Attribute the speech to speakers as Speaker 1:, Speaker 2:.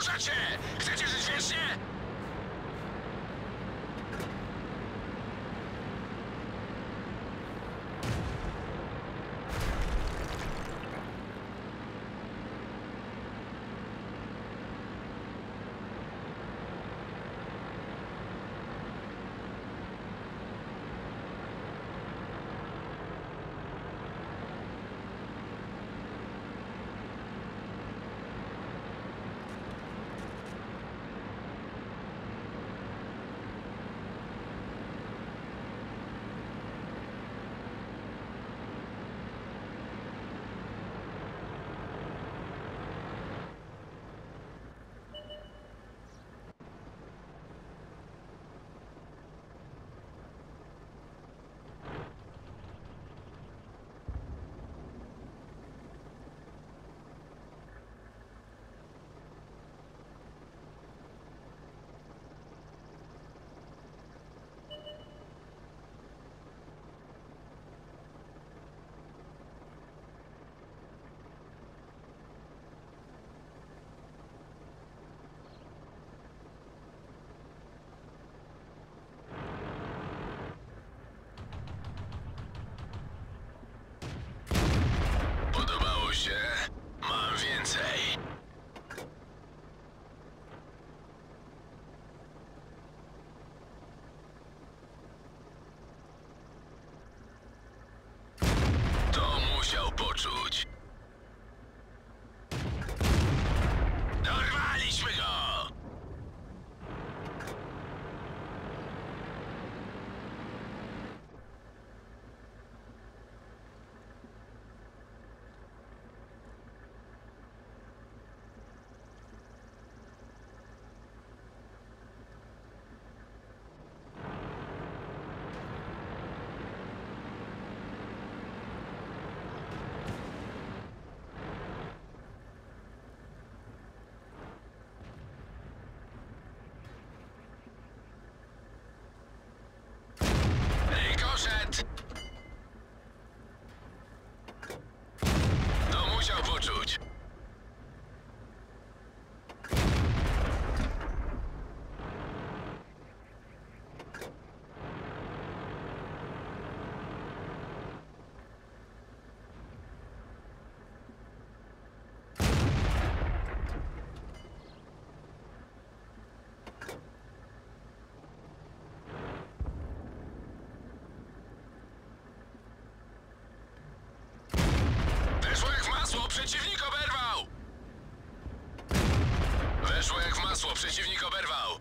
Speaker 1: Uciekacie! Chcecie żyć wiecznie? Przeciwnik oberwał! Weszło jak w masło, przeciwnik oberwał!